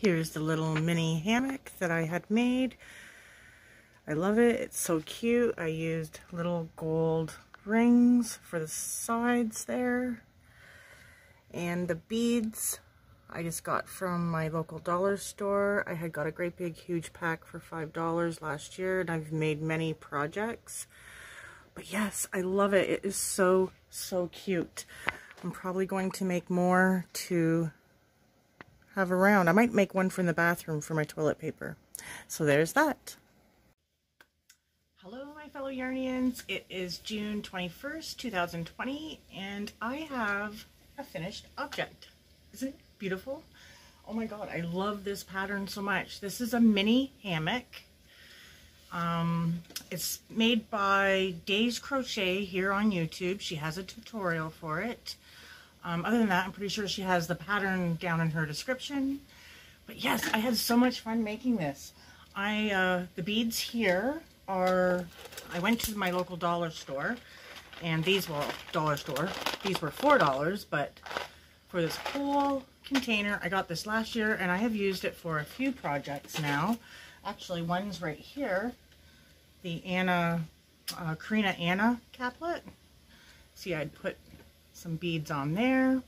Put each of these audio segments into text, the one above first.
Here's the little mini hammock that I had made. I love it. It's so cute. I used little gold rings for the sides there. And the beads I just got from my local dollar store. I had got a great big huge pack for $5 last year and I've made many projects. But yes, I love it. It is so, so cute. I'm probably going to make more to have around. I might make one from the bathroom for my toilet paper. So there's that. Hello, my fellow Yarnians. It is June 21st, 2020, and I have a finished object. Isn't it beautiful? Oh my god, I love this pattern so much. This is a mini hammock. Um, it's made by Days Crochet here on YouTube. She has a tutorial for it. Um, other than that, I'm pretty sure she has the pattern down in her description. But yes, I had so much fun making this. I uh, The beads here are, I went to my local dollar store, and these were, dollar store, these were $4, but for this whole container, I got this last year, and I have used it for a few projects now. Actually, one's right here, the Anna, uh, Karina Anna caplet. See, I'd put some beads on there.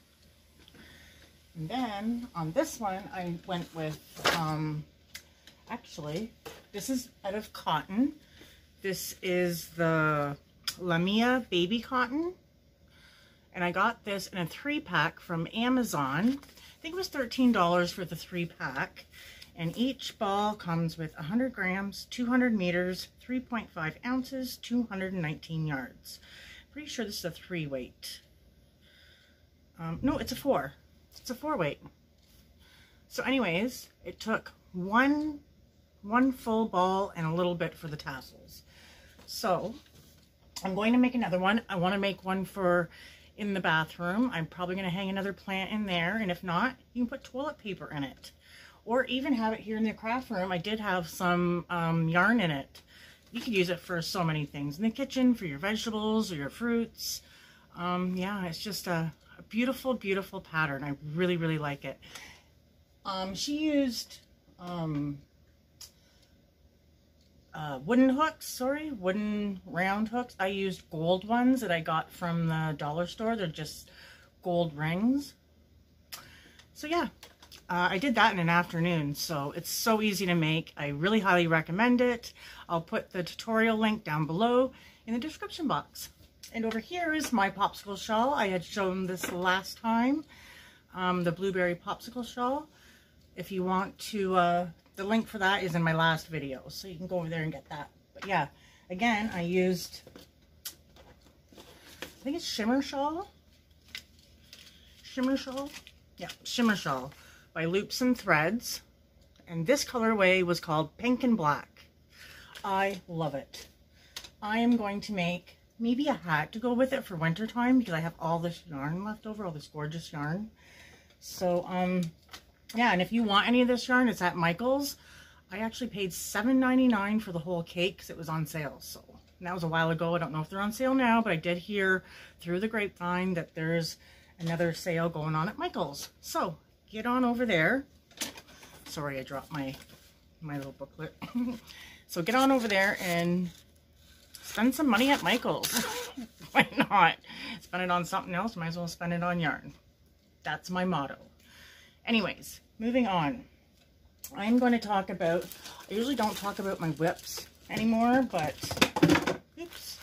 And then on this one, I went with, um, actually, this is out of cotton. This is the Lamia Baby Cotton. And I got this in a three pack from Amazon. I think it was $13 for the three pack. And each ball comes with 100 grams, 200 meters, 3.5 ounces, 219 yards. Pretty sure this is a three weight. Um, no, it's a four. It's a four weight. So anyways, it took one, one full ball and a little bit for the tassels. So I'm going to make another one. I want to make one for in the bathroom. I'm probably going to hang another plant in there. And if not, you can put toilet paper in it. Or even have it here in the craft room. I did have some um, yarn in it. You could use it for so many things. In the kitchen, for your vegetables or your fruits. Um, yeah, it's just a, a beautiful, beautiful pattern. I really, really like it. Um, she used um, uh, wooden hooks, sorry, wooden round hooks. I used gold ones that I got from the dollar store. They're just gold rings. So yeah, uh, I did that in an afternoon, so it's so easy to make. I really highly recommend it. I'll put the tutorial link down below in the description box. And over here is my popsicle shawl. I had shown this last time, um, the blueberry popsicle shawl. If you want to, uh, the link for that is in my last video, so you can go over there and get that. But yeah, again, I used, I think it's Shimmer Shawl. Shimmer Shawl? Yeah, Shimmer Shawl by Loops and Threads. And this colorway was called Pink and Black. I love it. I am going to make maybe a hat to go with it for winter time because I have all this yarn left over, all this gorgeous yarn. So, um, yeah, and if you want any of this yarn, it's at Michael's. I actually paid $7.99 for the whole cake because it was on sale. So that was a while ago. I don't know if they're on sale now, but I did hear through the grapevine that there's another sale going on at Michael's. So get on over there. Sorry, I dropped my, my little booklet. so get on over there and spend some money at Michael's. Why not? Spend it on something else, might as well spend it on yarn. That's my motto. Anyways, moving on. I'm going to talk about, I usually don't talk about my WIPs anymore, but, oops,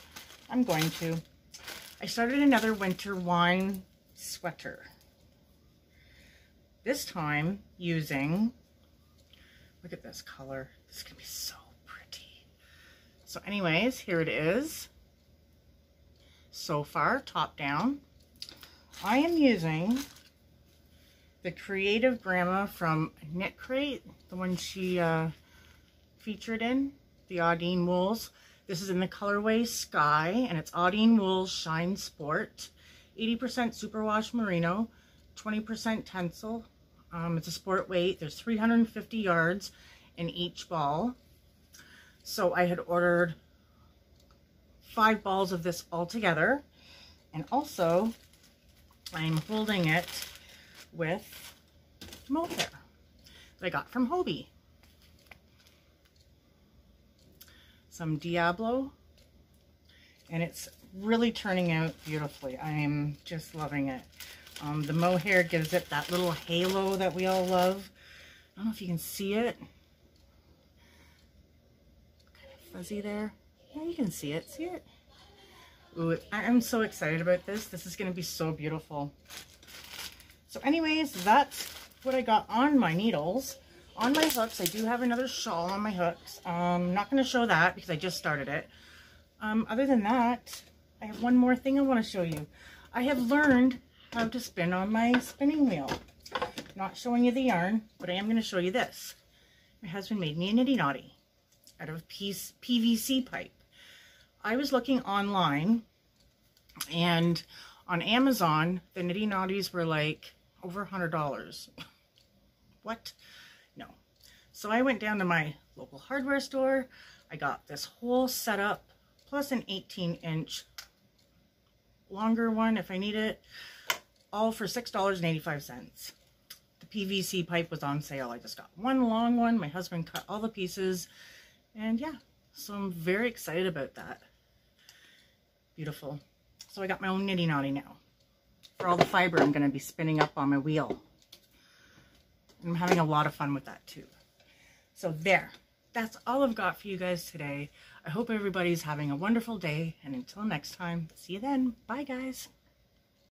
I'm going to. I started another winter wine sweater. This time using, look at this color. This is going to be so. So anyways, here it is. So far, top down. I am using the Creative Grandma from Knit Crate, the one she uh, featured in, the Audine Wools. This is in the colorway Sky, and it's Audine Wools Shine Sport. 80% superwash merino, 20% tencel, um, it's a sport weight. There's 350 yards in each ball. So I had ordered five balls of this all together. And also, I'm holding it with mohair. that I got from Hobbii. Some Diablo. And it's really turning out beautifully. I am just loving it. Um, the mohair gives it that little halo that we all love. I don't know if you can see it. Kind of fuzzy there. Yeah, you can see it. See it? Ooh, I'm so excited about this. This is going to be so beautiful. So anyways, that's what I got on my needles. On my hooks, I do have another shawl on my hooks. Um, not going to show that because I just started it. Um, other than that, I have one more thing I want to show you. I have learned how to spin on my spinning wheel. Not showing you the yarn, but I am going to show you this. My husband made me a niddy noddy out of piece PVC pipe. I was looking online and on Amazon, the niddy noddies were like over a hundred dollars. what? No. So I went down to my local hardware store. I got this whole setup plus an 18 inch longer one if I need it, all for $6.85. The PVC pipe was on sale. I just got one long one. My husband cut all the pieces. And yeah, so I'm very excited about that. Beautiful. So I got my own niddy noddy now. For all the fiber I'm going to be spinning up on my wheel. I'm having a lot of fun with that too. So there. That's all I've got for you guys today. I hope everybody's having a wonderful day. And until next time, see you then. Bye, guys.